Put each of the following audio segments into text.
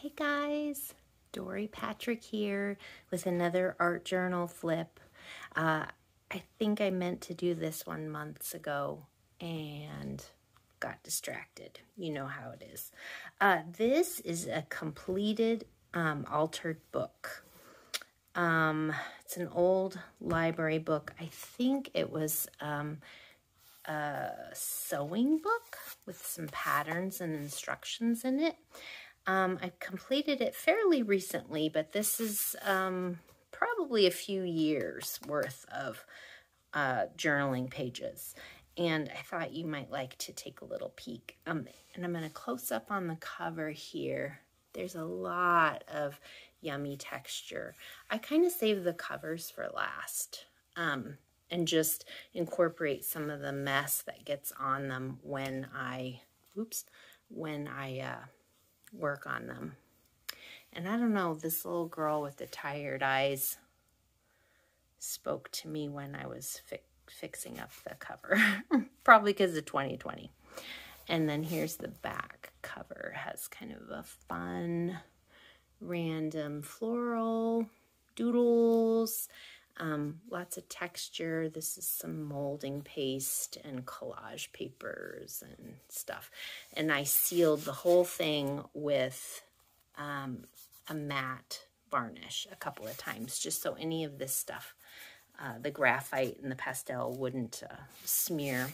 Hey guys, Dori Patrick here with another art journal flip. Uh, I think I meant to do this one months ago and got distracted. You know how it is. Uh, this is a completed um, altered book. Um, it's an old library book. I think it was um, a sewing book with some patterns and instructions in it. Um, I completed it fairly recently, but this is um, probably a few years worth of uh, journaling pages. And I thought you might like to take a little peek. Um, and I'm going to close up on the cover here. There's a lot of yummy texture. I kind of save the covers for last um, and just incorporate some of the mess that gets on them when I, oops, when I uh, work on them. And I don't know, this little girl with the tired eyes spoke to me when I was fi fixing up the cover. Probably because of 2020. And then here's the back cover. It has kind of a fun, random floral doodles, um, lots of texture. This is some molding paste and collage papers and stuff. And I sealed the whole thing with um, a matte varnish a couple of times, just so any of this stuff, uh, the graphite and the pastel wouldn't uh, smear.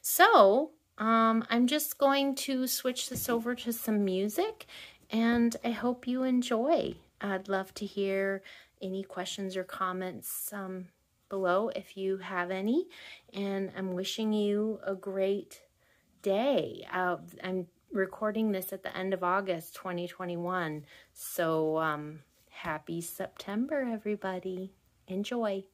So um, I'm just going to switch this over to some music and I hope you enjoy. I'd love to hear any questions or comments um, below if you have any. And I'm wishing you a great day. Uh, I'm recording this at the end of August 2021. So um, happy September, everybody. Enjoy.